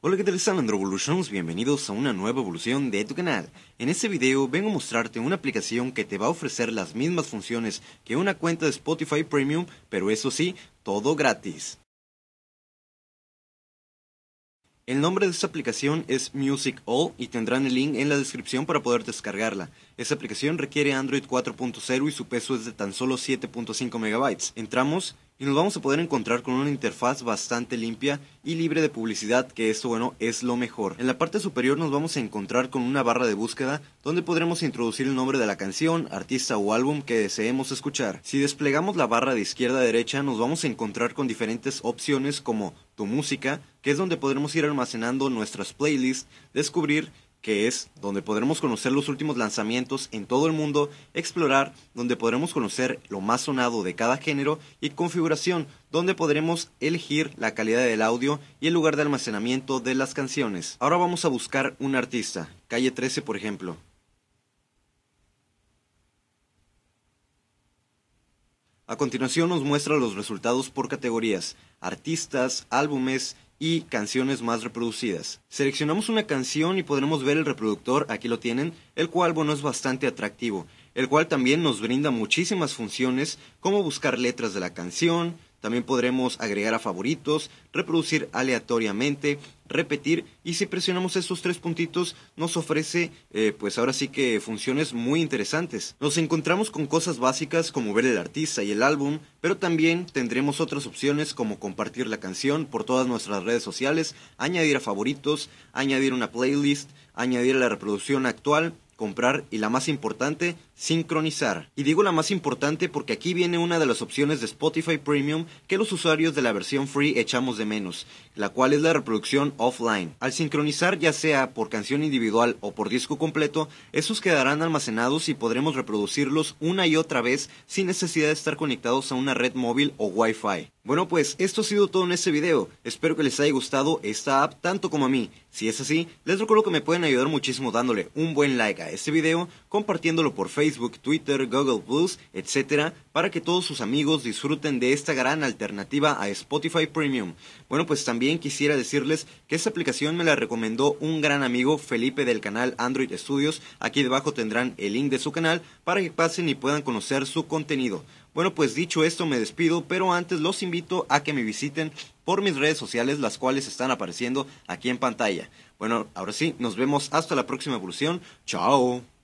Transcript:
Hola, ¿qué tal están Androvolutions? Bienvenidos a una nueva evolución de tu canal. En este video vengo a mostrarte una aplicación que te va a ofrecer las mismas funciones que una cuenta de Spotify Premium, pero eso sí, todo gratis. El nombre de esta aplicación es Music All y tendrán el link en la descripción para poder descargarla. Esta aplicación requiere Android 4.0 y su peso es de tan solo 7.5 megabytes. Entramos y nos vamos a poder encontrar con una interfaz bastante limpia y libre de publicidad, que esto bueno es lo mejor. En la parte superior nos vamos a encontrar con una barra de búsqueda donde podremos introducir el nombre de la canción, artista o álbum que deseemos escuchar. Si desplegamos la barra de izquierda a derecha nos vamos a encontrar con diferentes opciones como tu música, que es donde podremos ir almacenando nuestras playlists, descubrir que es donde podremos conocer los últimos lanzamientos en todo el mundo, explorar, donde podremos conocer lo más sonado de cada género y configuración, donde podremos elegir la calidad del audio y el lugar de almacenamiento de las canciones. Ahora vamos a buscar un artista, calle 13 por ejemplo. A continuación nos muestra los resultados por categorías, artistas, álbumes y canciones más reproducidas. Seleccionamos una canción y podremos ver el reproductor, aquí lo tienen, el cual bueno es bastante atractivo, el cual también nos brinda muchísimas funciones como buscar letras de la canción, también podremos agregar a favoritos, reproducir aleatoriamente, repetir y si presionamos estos tres puntitos nos ofrece eh, pues ahora sí que funciones muy interesantes. Nos encontramos con cosas básicas como ver el artista y el álbum, pero también tendremos otras opciones como compartir la canción por todas nuestras redes sociales, añadir a favoritos, añadir una playlist, añadir la reproducción actual comprar y la más importante, sincronizar. Y digo la más importante porque aquí viene una de las opciones de Spotify Premium que los usuarios de la versión free echamos de menos, la cual es la reproducción offline. Al sincronizar ya sea por canción individual o por disco completo, esos quedarán almacenados y podremos reproducirlos una y otra vez sin necesidad de estar conectados a una red móvil o Wi-Fi. Bueno pues esto ha sido todo en este video, espero que les haya gustado esta app tanto como a mí. Si es así, les recuerdo que me pueden ayudar muchísimo dándole un buen like a este video, compartiéndolo por Facebook, Twitter, Google Plus, etc. para que todos sus amigos disfruten de esta gran alternativa a Spotify Premium. Bueno pues también quisiera decirles que esta aplicación me la recomendó un gran amigo Felipe del canal Android Studios, aquí debajo tendrán el link de su canal para que pasen y puedan conocer su contenido. Bueno, pues dicho esto me despido, pero antes los invito a que me visiten por mis redes sociales, las cuales están apareciendo aquí en pantalla. Bueno, ahora sí, nos vemos hasta la próxima evolución. Chao.